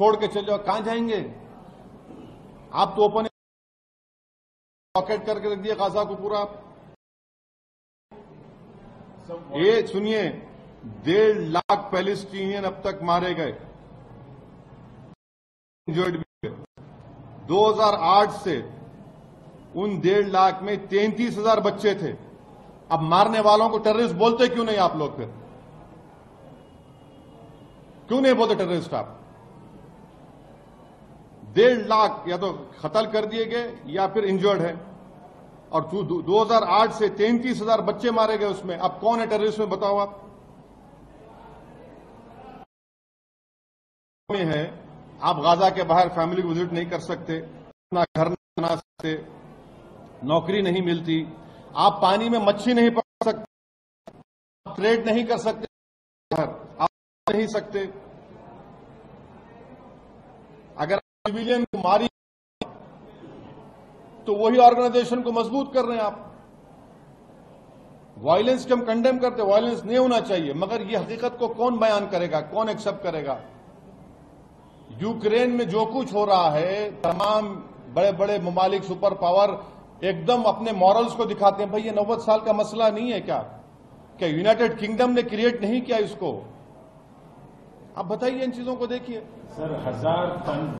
छोड़ के चले जाओ, कहाँ जाएँगे? आप तो ओपन पॉकेट करके रख दिया गाजा को पूरा। ये सुनिए, डेढ़ लाख पैलेस्टीनियन अब तक मारे गए। इंजर्ड भी। हुए। 2008 से उन डेढ़ लाख में तैंतीस हज़ार बच्चे थे। अब मारने वालों को टेररिस्ट बोलते क्यों नहीं आप लोग फिर? क्यों नहीं बोलते टेररिस्ट आप? डेढ़ लाख या तो कत्ल कर दिए गए या फिर इंजर्ड है। और दो- दो- 2008 से तैंतीस हज़ार बच्चे मारे गए उसमें। अब कौन है टेररिस्ट में, बताओ आप। में है। आप गाजा के बाहर फैमिली विज़िट नहीं कर सकते। अपना घर नहीं बना सकते नौकरी नहीं मिलती। आप पानी में मच्छी नहीं पकड़ सकते। आप ट्रेड नहीं कर सकते। आप नहीं सकते। सिविलियन को मारी तो वही ऑर्गेनाइजेशन को मज़बूत कर रहे हैं आप। वायलेंस को हम कंडेम करते वायलेंस नहीं होना चाहिए, मगर ये हकीकत को कौन बयान करेगा, कौन एक्सेप्ट करेगा? यूक्रेन में जो कुछ हो रहा है, तमाम बड़े बड़े ममालिक सुपर पावर एकदम अपने मॉरल्स को दिखाते हैं, भाई ये नौबत साल का मसला नहीं है क्या? क्या यूनाइटेड किंगडम ने क्रिएट नहीं किया इसको? आप बताइए इन चीज़ों को देखिए। सर, हज़ार